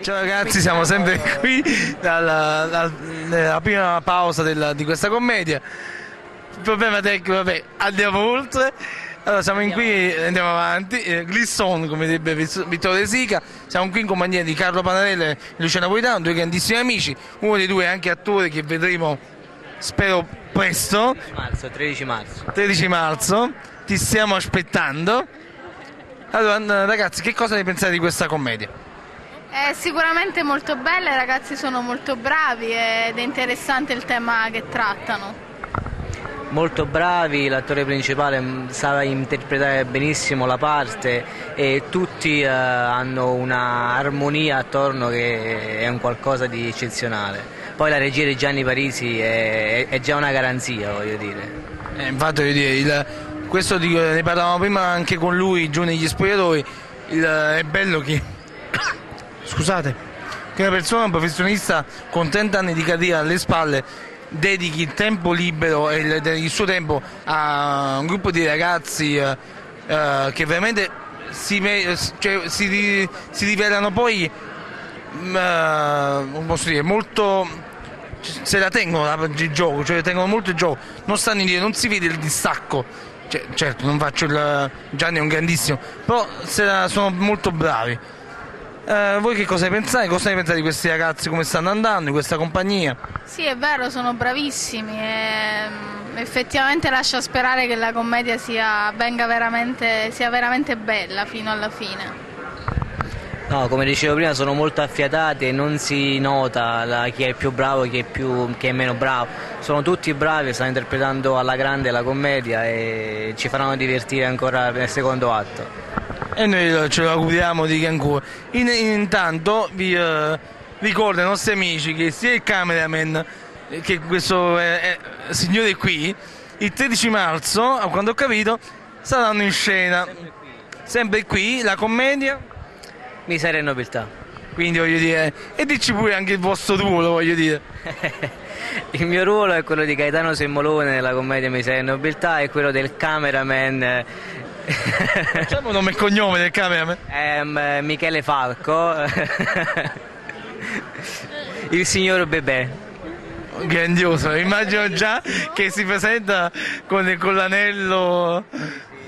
Ciao ragazzi, siamo sempre qui dalla, dalla- nella prima pausa della- di questa commedia. Il problema tecnico, vabbè, andiamo oltre. Allora, siamo in qui, andiamo avanti. Eh, Glisson, come direbbe Vittorio De Sica. Siamo qui in compagnia di Carlo Panarella e Lucia Napolitano, due grandissimi amici. Uno dei due è anche attore che vedremo, spero, presto, Marzo, 13 marzo. 13 marzo. Ti stiamo aspettando. Allora, ragazzi, che cosa ne pensate di questa commedia? È sicuramente molto bella, i ragazzi sono molto bravi ed è interessante il tema che trattano. Molto bravi, l'attore principale sa interpretare benissimo la parte e tutti eh, hanno una armonia attorno che è un qualcosa di eccezionale. Poi la regia di Gianni Parisi è, è già una garanzia, voglio dire. Eh, infatti, voglio dire, il- questo di- ne parlavamo prima anche con lui giù negli spogliatoi. il- è bello che, scusate, che una persona, un professionista con 30 anni di carriera alle spalle, dedichi il tempo libero e il, il suo tempo a un gruppo di ragazzi eh, eh, che veramente si, cioè, si, si rivelano poi, mm, eh, dire, molto se la tengono il gioco, cioè tengono molto il gioco, non stanno in non si vede il distacco. Cioè, certo, non faccio il Gianni è un grandissimo, però sono molto bravi. Eh, voi che cosa ne pensate? Cosa ne pensate di questi ragazzi? Come stanno andando in questa compagnia? Sì, è vero, sono bravissimi e mm, effettivamente lascia sperare che la commedia sia, venga veramente, sia veramente bella fino alla fine. No, come dicevo prima, sono molto affiatati e non si nota la- chi è più bravo e chi è, più- chi è meno bravo. Sono tutti bravi, stanno interpretando alla grande la commedia e ci faranno divertire ancora nel secondo atto. E noi ce lo auguriamo di ancora. In- intanto vi eh, ricordo ai nostri amici che sia il cameraman che questo eh, eh, signore qui, il 13 marzo, a quanto ho capito, saranno in scena. Sempre qui, la commedia. Miseria e nobiltà. Quindi voglio dire, e dici pure anche il vostro ruolo, voglio dire. Il mio ruolo è quello di Gaetano Semmolone nella commedia Miseria e nobiltà e quello del cameraman Facciamo nome e cognome del cameraman. ehm, Michele Falco, il signor Bebè. Grandioso, immagino già che si presenta con, con l'anello.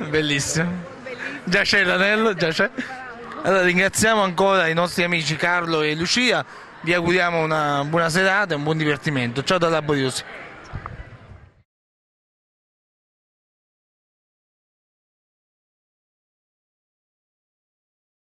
Bellissimo. Già c'è l'anello, già c'è. Allora ringraziamo ancora i nostri amici Carlo e Lucia, vi auguriamo una buona serata e un buon divertimento. Ciao da Laboriosi.